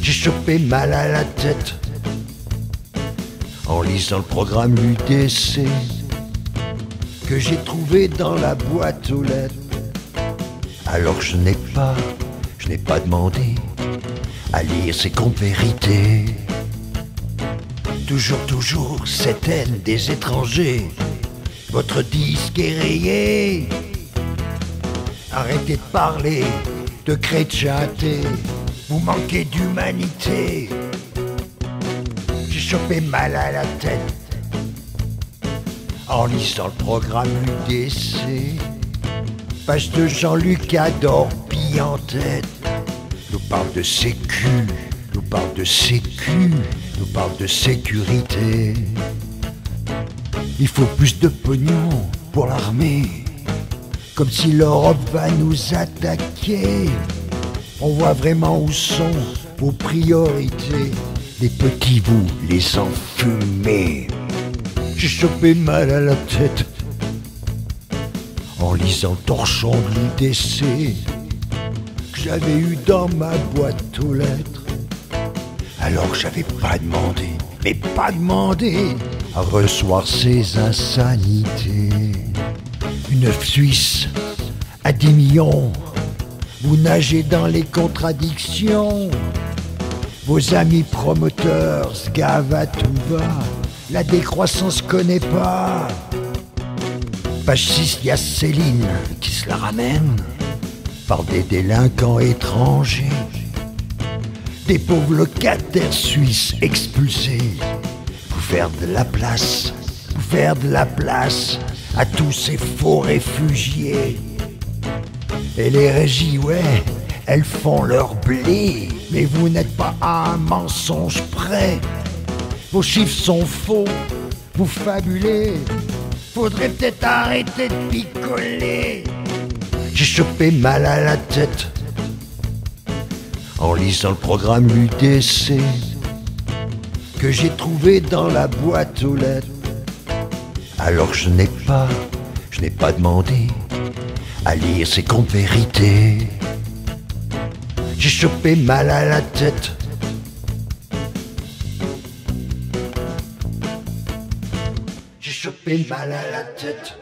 J'ai chopé mal à la tête en lisant le programme UDC que j'ai trouvé dans la boîte aux lettres. Alors je n'ai pas, je n'ai pas demandé à lire ces comptes vérités. Toujours, toujours cette haine des étrangers. Votre disque est rayé. Arrêtez de parler de chrétienté. Vous manquez d'humanité. J'ai chopé mal à la tête en lisant le programme UDC. Page de Jean-Luc Ador, pille en tête. Nous parle de sécu, nous parle de sécu, nous parle de sécurité. Il faut plus de pognon pour l'armée. Comme si l'Europe va nous attaquer. On voit vraiment où sont vos priorités. Les petits vous les enfumez. J'ai chopé mal à la tête en lisant torchon de l'IDC que j'avais eu dans ma boîte aux lettres. Alors que j'avais pas demandé, mais pas demandé à recevoir ces insanités. Une Suisse à 10 millions, vous nagez dans les contradictions. Vos amis promoteurs se à tout va, la décroissance connaît pas. Page 6, il y a Céline qui se la ramène par des délinquants étrangers. Des pauvres locataires suisses expulsés. Pour faire de la place, pour faire de la place à tous ces faux réfugiés. Et les régies, ouais, elles font leur blé. Mais vous n'êtes pas à un mensonge près. Vos chiffres sont faux, vous fabulez. Faudrait peut-être arrêter de picoler. J'ai chopé mal à la tête en lisant le programme UDC que j'ai trouvé dans la boîte aux lettres. Alors je n'ai pas, je n'ai pas demandé à lire ces comptes vérités. J'ai chopé mal à la tête. J'ai chopé mal à la tête.